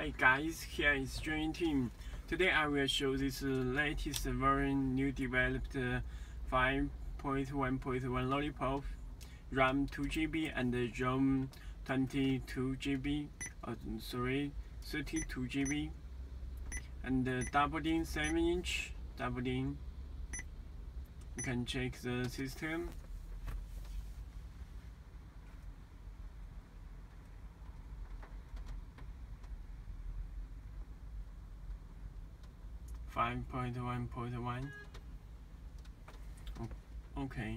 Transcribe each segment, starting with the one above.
Hey guys, here is Dream Team. Today I will show this latest version new developed 5.1.1 Lollipop, RAM 2GB and ROM 22GB, oh, sorry, 32GB, and uh, double din 7 inch, double din. You can check the system. Five point one point one. Okay.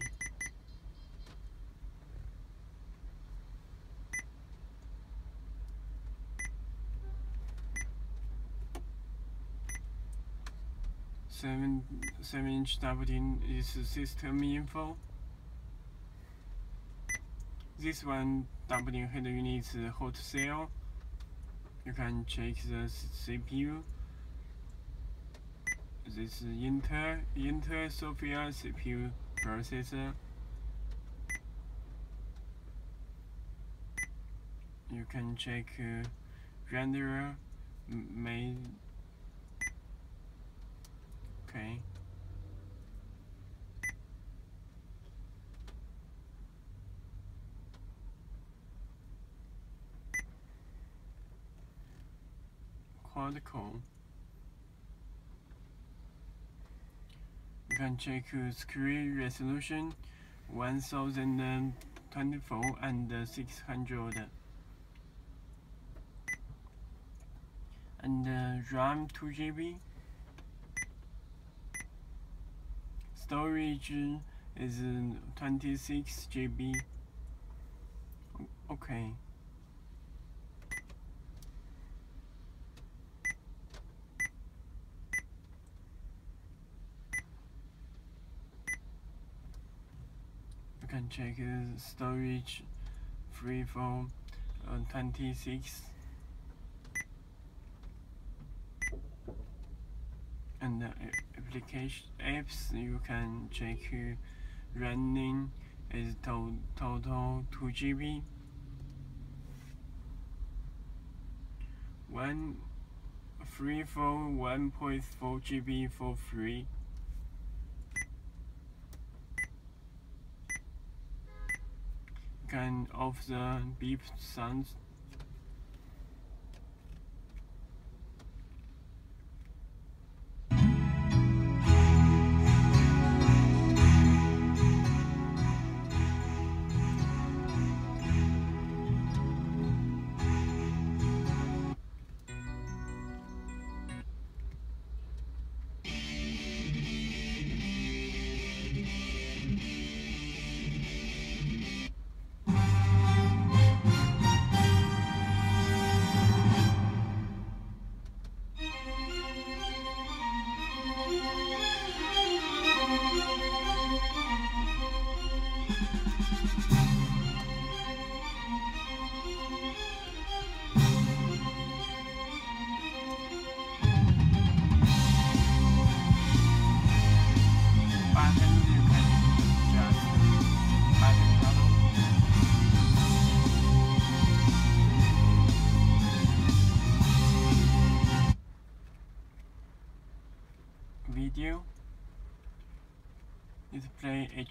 Seven seven inch double din is system info. This one double din head unit is hot cell. You can check the CPU. This is Intel Intel Sophia CPU processor. You can check uh, renderer made okay. Quad core. You can check screen resolution 1024 and 600 and RAM 2GB storage is uh, 26 GB okay can check storage free for uh, 26 and the application apps you can check running is to total 2 GB one free for 1.4 GB for free can of the beep sounds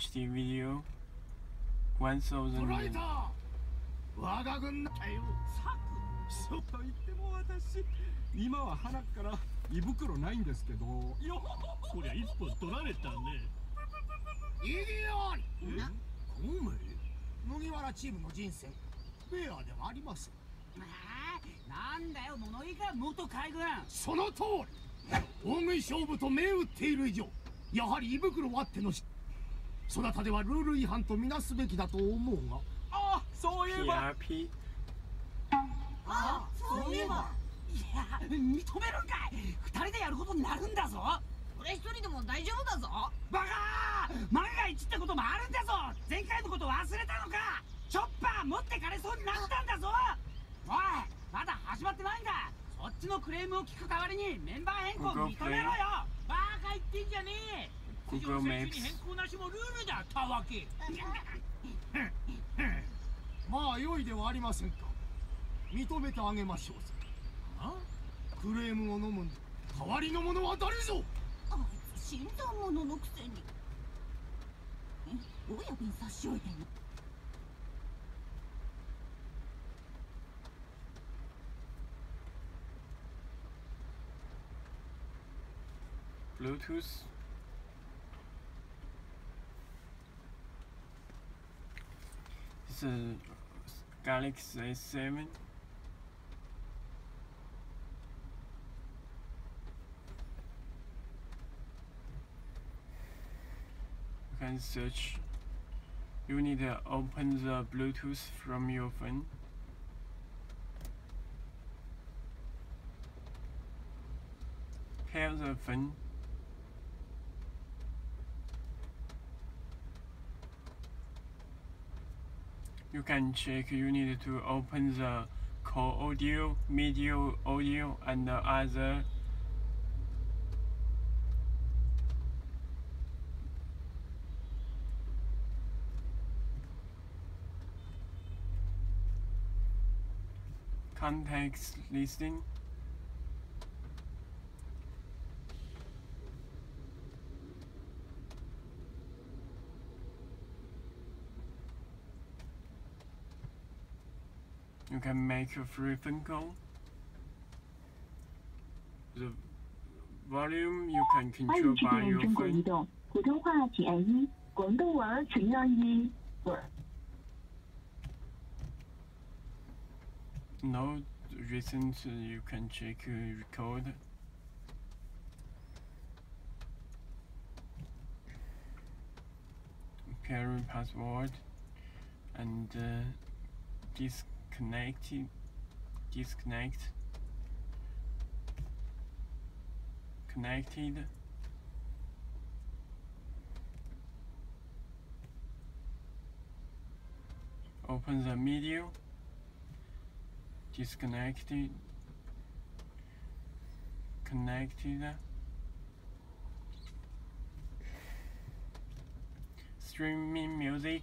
HD video. 1000捉えた我が軍だよそうと言っても私今は花から胃袋ないんですけど。よこりゃ一本取られたね。イデオン！な？コウメ麦わらチームの人生フェアではありませんああなんだよ物言いか元海軍その通り。大食い勝負と銘打っている以上やはり胃袋はあってのしそなたではルール違反とみなすべきだと思うが。あそういえば。PRP あそういえば。いや認めるんかい。二人でやることになるんだぞ。俺一人でも大丈夫だぞ。バカ万が一ってこともあるんだぞ。前回のこと忘れたのか。チョッパー持ってかれそうになったんだぞ。おいまだ始まってないんだ。そっちのクレームを聞く代わりにメンバー変更認めろよ。バカ言ってんじゃねえ Google 選手 Maps に変更なしもルールだたわけ。まあ良いではありませんか。認めてあげましょうぞあ？クレームを飲むんだ代わりの者は誰ぞ。あいつ新参者のくせに。え親分差し置いてんの？Bluetooth A Galaxy S7 You can search. You need to open the Bluetooth from your phone. Pair the phone you can check you need to open the core audio, media audio and the other context listing can make a free phone call. The volume you can 欢 control 迎致 by 电 your 中国移 phone. 动，普通话请按一，广东话请按二。喂 No recent uh, you can check uh, record. Carry password and uh, disconnect disconnect connected. Open the media disconnected connected. Streaming music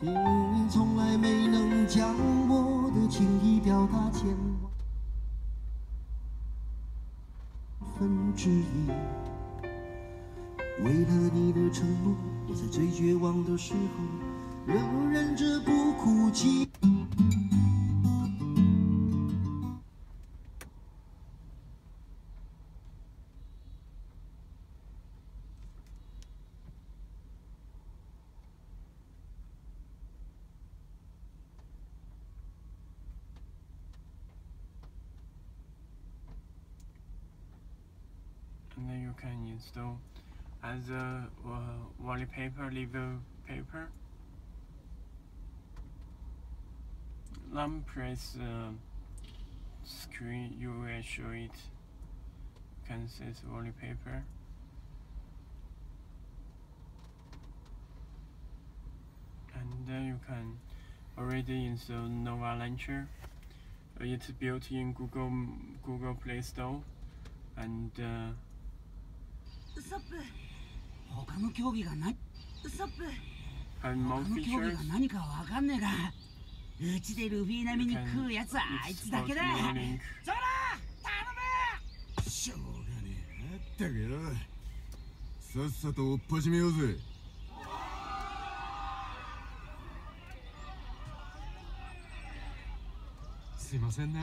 天意从来没能将我的情意表达千万分之一。为了你的承诺，我在最绝望的时候，仍忍着不哭泣。Then you can install as a uh, wallpaper level paper. Long press uh, screen you will show it. You can see it's wallpaper. And then you can already install Nova Launcher. It's built in Google Google Play Store. And uh, ウソップ。他の競技が何ウソップ。他の競技が何かわかんねえがうちでルフィ並みに食うやつはあいつだけだ.そら頼む。しょうがねえ。あったけど。さっさと追っ始めようぜ。すいませんね。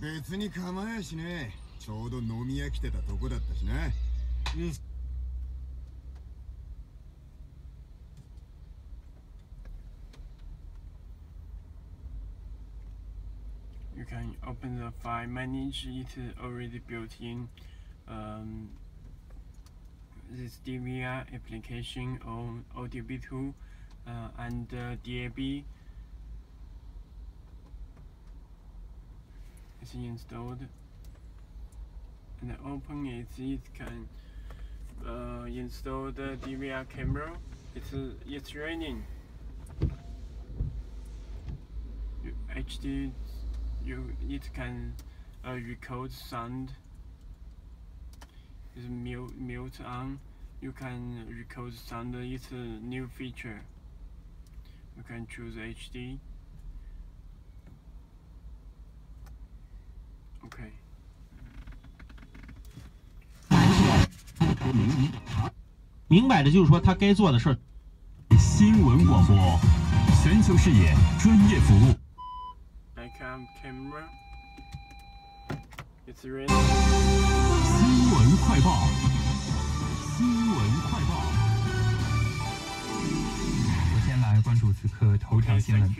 別に構えやしね。ちょうど飲み屋来てたとこだったしな You can open the file manage it already built in um, this DVR application on ODB2 uh, and uh, DAB is installed. And open it it can uh, install the DVR camera it's it's raining. HD you it can uh, record sound. Is mute mute on. You can record sound. It's a new feature. You can choose HD 明摆着就是说他该做的事儿。新闻广播，全球视野，专业服务。新闻快报，新闻快报。我先来关注此刻头条新闻